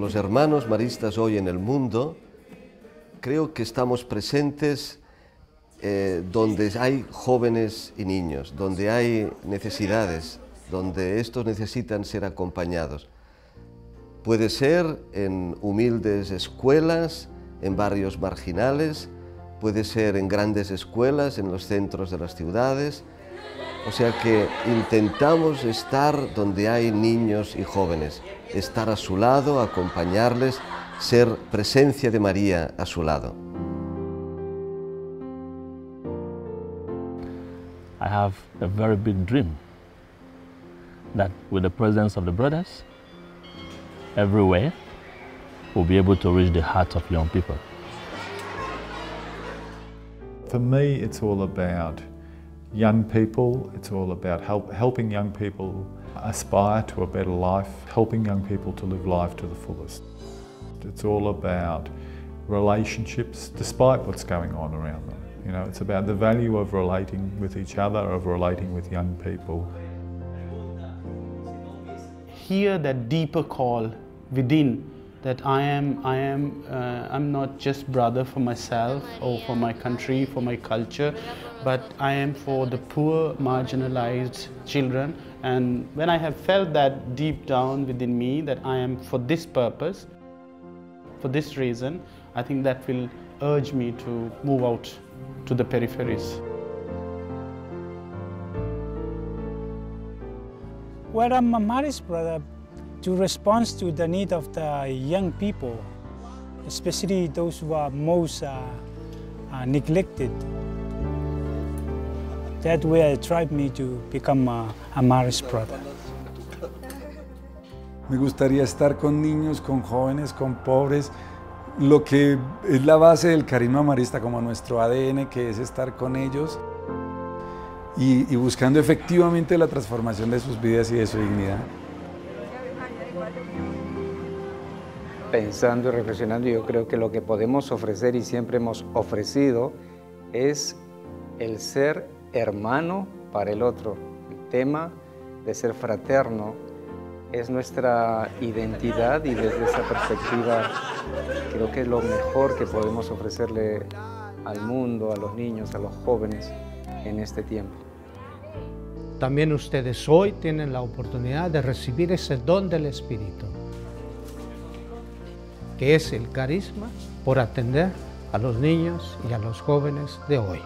los hermanos maristas hoy en el mundo, creo que estamos presentes eh, donde hay jóvenes y niños, donde hay necesidades, donde estos necesitan ser acompañados. Puede ser en humildes escuelas, en barrios marginales, puede ser en grandes escuelas, en los centros de las ciudades. O sea que intentamos estar donde hay niños y jóvenes, estar a su lado, acompañarles, ser presencia de María a su lado. I have a very big dream that with the presence of the brothers everywhere, we'll be able to reach the heart of young people. For me, it's all about young people. It's all about help, helping young people aspire to a better life, helping young people to live life to the fullest. It's all about relationships, despite what's going on around them. You know, it's about the value of relating with each other, of relating with young people. Hear that deeper call within that I am, I am, uh, I'm not just brother for myself or for my country, for my culture, but I am for the poor, marginalized children. And when I have felt that deep down within me that I am for this purpose, for this reason, I think that will urge me to move out to the peripheries. Well, I'm Maris brother to respond to the need of the young people, especially those who are most uh, uh, neglected. That way drive me to become a, a Maris brother. Me gustaría estar con niños, con jóvenes, con pobres, lo que es la base del carisma marista como nuestro ADN, que es estar con ellos y buscando efectivamente la transformación de sus vidas y de su dignidad. Pensando y reflexionando, yo creo que lo que podemos ofrecer y siempre hemos ofrecido es el ser hermano para el otro. El tema de ser fraterno es nuestra identidad y desde esa perspectiva creo que es lo mejor que podemos ofrecerle al mundo, a los niños, a los jóvenes en este tiempo. También ustedes hoy tienen la oportunidad de recibir ese don del Espíritu, que es el carisma por atender a los niños y a los jóvenes de hoy.